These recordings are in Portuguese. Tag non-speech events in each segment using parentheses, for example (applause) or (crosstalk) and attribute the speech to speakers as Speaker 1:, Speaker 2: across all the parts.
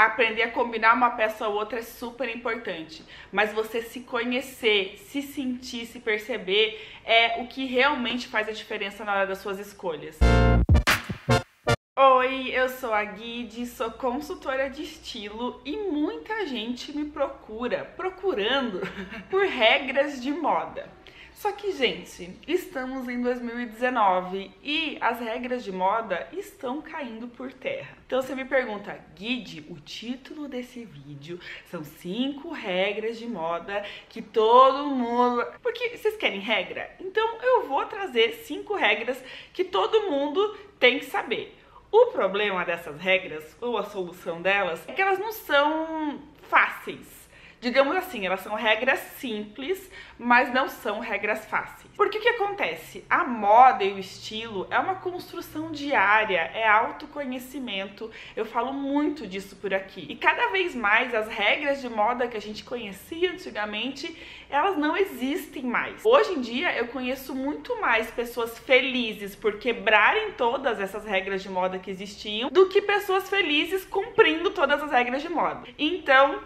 Speaker 1: Aprender a combinar uma peça ou outra é super importante, mas você se conhecer, se sentir, se perceber é o que realmente faz a diferença na hora das suas escolhas. Oi, eu sou a Guide, sou consultora de estilo e muita gente me procura, procurando (laughs) por regras de moda. Só que, gente, estamos em 2019 e as regras de moda estão caindo por terra. Então você me pergunta, Guide, o título desse vídeo são cinco regras de moda que todo mundo. Porque vocês querem regra? Então eu vou trazer cinco regras que todo mundo tem que saber. O problema dessas regras, ou a solução delas, é que elas não são fáceis Digamos assim, elas são regras simples, mas não são regras fáceis. Porque o que acontece? A moda e o estilo é uma construção diária, é autoconhecimento. Eu falo muito disso por aqui. E cada vez mais as regras de moda que a gente conhecia antigamente, elas não existem mais. Hoje em dia eu conheço muito mais pessoas felizes por quebrarem todas essas regras de moda que existiam do que pessoas felizes cumprindo todas as regras de moda. Então,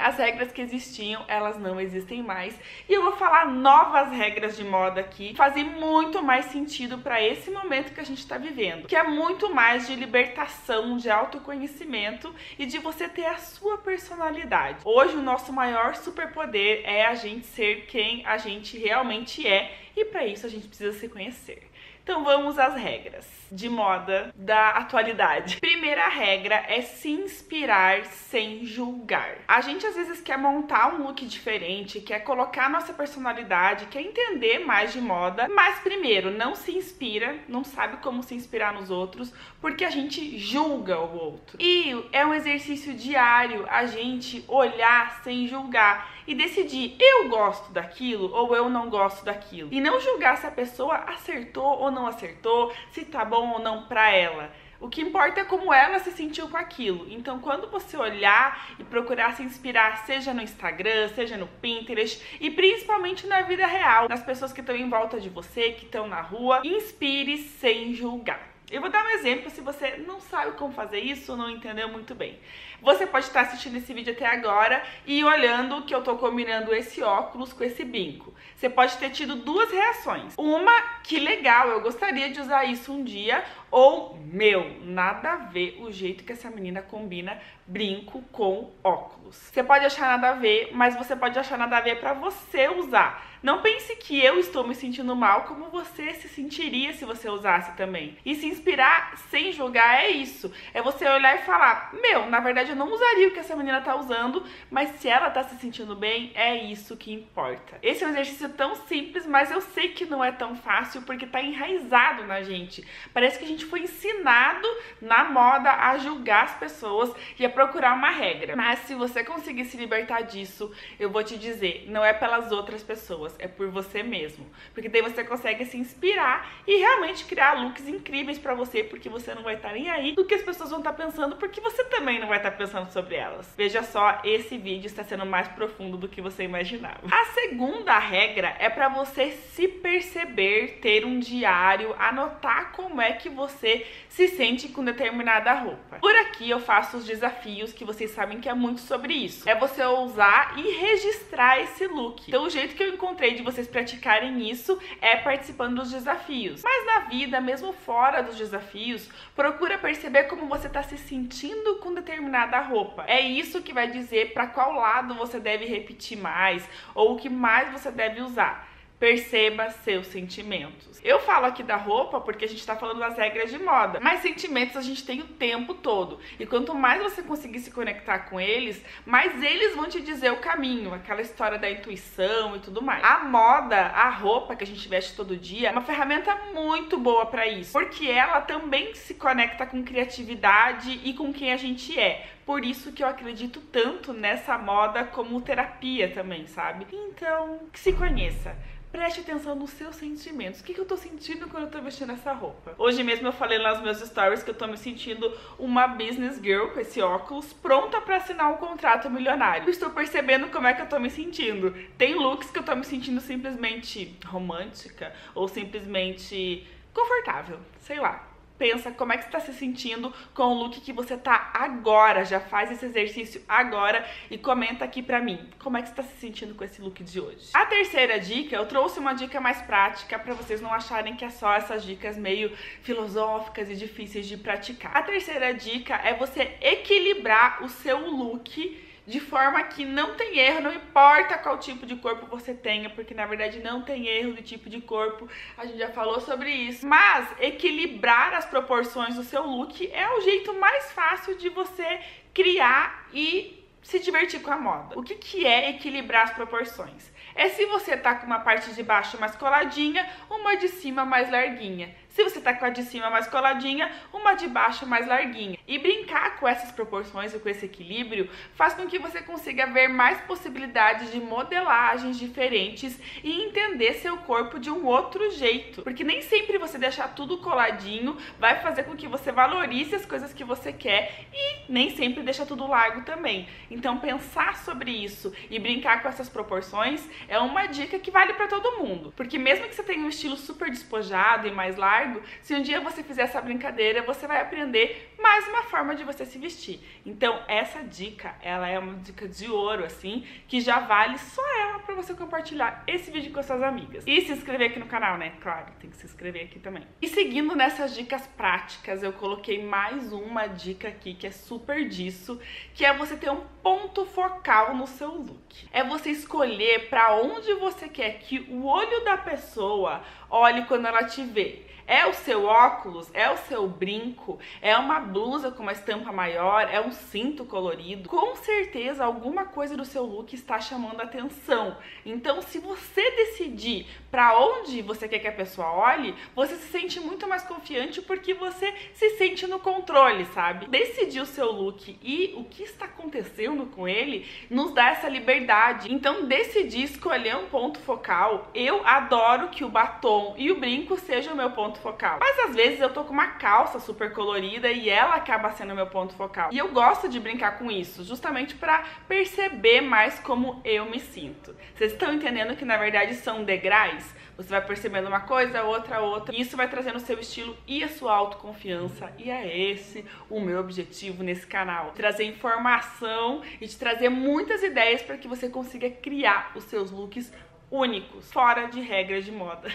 Speaker 1: as regras que existiam, elas não existem mais. E eu vou falar novas regras de moda aqui, fazem muito mais sentido para esse momento que a gente está vivendo, que é muito mais de libertação, de autoconhecimento e de você ter a sua personalidade. Hoje o nosso maior superpoder é a gente ser quem a gente realmente é, e para isso a gente precisa se conhecer. Então vamos às regras de moda da atualidade. Primeira regra é se inspirar sem julgar. A gente às vezes quer montar um look diferente, quer colocar nossa personalidade, quer entender mais de moda, mas primeiro não se inspira, não sabe como se inspirar nos outros, porque a gente julga o outro. E é um exercício diário a gente olhar sem julgar e decidir eu gosto daquilo ou eu não gosto daquilo. E não julgar se a pessoa acertou ou não acertou, se tá bom ou não pra ela. O que importa é como ela se sentiu com aquilo. Então, quando você olhar e procurar se inspirar, seja no Instagram, seja no Pinterest e principalmente na vida real, nas pessoas que estão em volta de você, que estão na rua, inspire sem julgar. Eu vou dar um exemplo se você não sabe como fazer isso não entendeu muito bem. Você pode estar assistindo esse vídeo até agora e olhando que eu tô combinando esse óculos com esse brinco. Você pode ter tido duas reações. Uma, que legal, eu gostaria de usar isso um dia, ou meu, nada a ver o jeito que essa menina combina brinco com óculos. Você pode achar nada a ver, mas você pode achar nada a ver para você usar. Não pense que eu estou me sentindo mal como você se sentiria se você usasse também. E se inspirar sem julgar é isso. É você olhar e falar: Meu, na verdade eu não usaria o que essa menina tá usando, mas se ela tá se sentindo bem, é isso que importa. Esse é um exercício tão simples, mas eu sei que não é tão fácil porque tá enraizado na gente. Parece que a gente foi ensinado na moda a julgar as pessoas e a procurar uma regra. Mas se você conseguir se libertar disso, eu vou te dizer, não é pelas outras pessoas pessoas, é por você mesmo. Porque daí você consegue se inspirar e realmente criar looks incríveis para você, porque você não vai estar tá nem aí do que as pessoas vão estar tá pensando, porque você também não vai estar tá pensando sobre elas. Veja só, esse vídeo está sendo mais profundo do que você imaginava. A segunda regra é para você se perceber, ter um diário, anotar como é que você se sente com determinada roupa. Por aqui eu faço os desafios que vocês sabem que é muito sobre isso. É você usar e registrar esse look. Então o jeito que eu encontrei de vocês praticarem isso é participando dos desafios. Mas na vida, mesmo fora dos desafios, procura perceber como você está se sentindo com determinada roupa. É isso que vai dizer para qual lado você deve repetir mais ou o que mais você deve usar. Perceba seus sentimentos. Eu falo aqui da roupa porque a gente tá falando das regras de moda, mas sentimentos a gente tem o tempo todo. E quanto mais você conseguir se conectar com eles, mais eles vão te dizer o caminho, aquela história da intuição e tudo mais. A moda, a roupa que a gente veste todo dia, é uma ferramenta muito boa para isso, porque ela também se conecta com criatividade e com quem a gente é. Por isso que eu acredito tanto nessa moda como terapia também, sabe? Então, que se conheça Preste atenção nos seus sentimentos. O que, que eu tô sentindo quando eu tô vestindo essa roupa? Hoje mesmo eu falei lá nos meus stories que eu tô me sentindo uma business girl com esse óculos, pronta para assinar um contrato milionário. Eu estou percebendo como é que eu tô me sentindo. Tem looks que eu tô me sentindo simplesmente romântica ou simplesmente confortável, sei lá. Pensa como é que você tá se sentindo com o look que você tá agora. Já faz esse exercício agora e comenta aqui pra mim como é que você tá se sentindo com esse look de hoje. A terceira dica, eu trouxe uma dica mais prática para vocês não acharem que é só essas dicas meio filosóficas e difíceis de praticar. A terceira dica é você equilibrar o seu look de forma que não tem erro, não importa qual tipo de corpo você tenha, porque na verdade não tem erro de tipo de corpo, a gente já falou sobre isso. Mas equilibrar as proporções do seu look é o jeito mais fácil de você criar e se divertir com a moda. O que, que é equilibrar as proporções? É se você tá com uma parte de baixo mais coladinha, uma de cima mais larguinha. Se você tá com a de cima mais coladinha, uma de baixo mais larguinha. E brincar com essas proporções e com esse equilíbrio faz com que você consiga ver mais possibilidades de modelagens diferentes e entender seu corpo de um outro jeito. Porque nem sempre você deixar tudo coladinho vai fazer com que você valorize as coisas que você quer e nem sempre deixa tudo largo também. Então pensar sobre isso e brincar com essas proporções é uma dica que vale para todo mundo. Porque mesmo que você tenha um estilo super despojado e mais largo, se um dia você fizer essa brincadeira, você vai aprender mais uma forma de você se vestir. Então, essa dica, ela é uma dica de ouro, assim, que já vale só ela para você compartilhar esse vídeo com suas amigas. E se inscrever aqui no canal, né? Claro, tem que se inscrever aqui também. E seguindo nessas dicas práticas, eu coloquei mais uma dica aqui que é super disso, que é você ter um ponto focal no seu look. É você escolher para onde você quer que o olho da pessoa olhe quando ela te vê. É o seu óculos? É o seu brinco? É uma blusa com uma estampa maior? É um cinto colorido? Com certeza alguma coisa do seu look está chamando atenção. Então, se você decidir para onde você quer que a pessoa olhe, você se sente muito mais confiante porque você se sente no controle, sabe? Decidir o seu look e o que está acontecendo com ele nos dá essa liberdade. Então, decidir escolher um ponto focal. Eu adoro que o batom e o brinco sejam o meu ponto focal. Mas às vezes eu tô com uma calça super colorida e ela acaba sendo meu ponto focal. E eu gosto de brincar com isso, justamente para perceber mais como eu me sinto. Vocês estão entendendo que na verdade são degraus? Você vai percebendo uma coisa, outra, outra. E isso vai trazendo o seu estilo e a sua autoconfiança. E é esse o meu objetivo nesse canal. Trazer informação e te trazer muitas ideias para que você consiga criar os seus looks únicos, fora de regras de moda.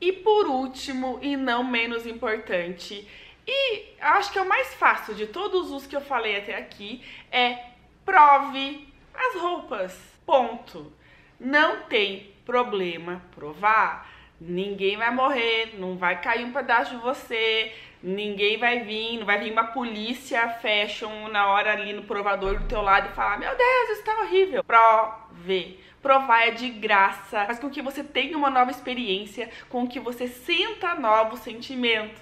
Speaker 1: E por último, e não menos importante, e acho que é o mais fácil de todos os que eu falei até aqui, é prove as roupas. Ponto. Não tem problema provar. Ninguém vai morrer, não vai cair um pedaço de você, ninguém vai vir, não vai vir uma polícia fashion na hora ali no provador do teu lado e falar: Meu Deus, isso tá horrível. Prove provar é de graça, faz com que você tenha uma nova experiência, com que você sinta novos sentimentos.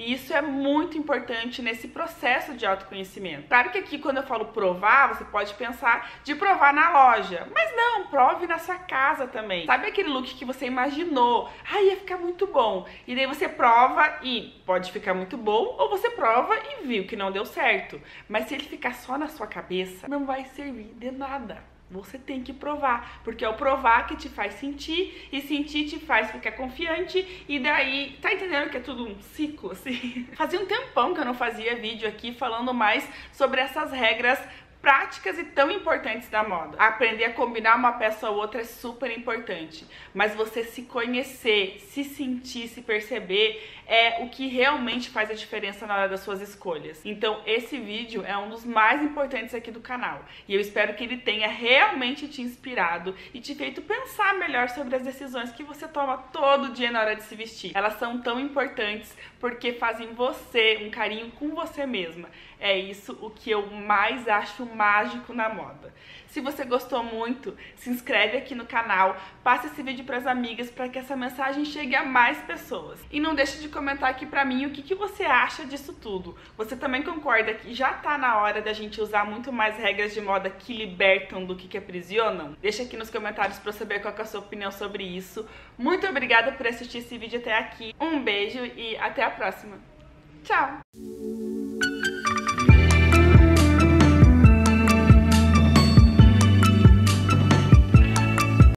Speaker 1: E isso é muito importante nesse processo de autoconhecimento. Claro que aqui, quando eu falo provar, você pode pensar de provar na loja. Mas não, prove na sua casa também. Sabe aquele look que você imaginou? Ah, ia ficar muito bom. E daí você prova e pode ficar muito bom, ou você prova e viu que não deu certo. Mas se ele ficar só na sua cabeça, não vai servir de nada. Você tem que provar, porque é o provar que te faz sentir e sentir te faz ficar confiante e daí, tá entendendo que é tudo um ciclo assim? (laughs) Fazia um tempão que eu não fazia vídeo aqui falando mais sobre essas regras práticas e tão importantes da moda. Aprender a combinar uma peça ou outra é super importante, mas você se conhecer, se sentir, se perceber é o que realmente faz a diferença na hora das suas escolhas. Então, esse vídeo é um dos mais importantes aqui do canal e eu espero que ele tenha realmente te inspirado e te feito pensar melhor sobre as decisões que você toma todo dia na hora de se vestir. Elas são tão importantes porque fazem você um carinho com você mesma. É isso o que eu mais acho mágico na moda. Se você gostou muito, se inscreve aqui no canal, passe esse vídeo para as amigas para que essa mensagem chegue a mais pessoas. E não deixe de comentar aqui para mim o que, que você acha disso tudo. Você também concorda que já tá na hora da gente usar muito mais regras de moda que libertam do que que aprisionam? Deixa aqui nos comentários para eu saber qual é a sua opinião sobre isso. Muito obrigada por assistir esse vídeo até aqui. Um beijo e até a próxima. Tchau!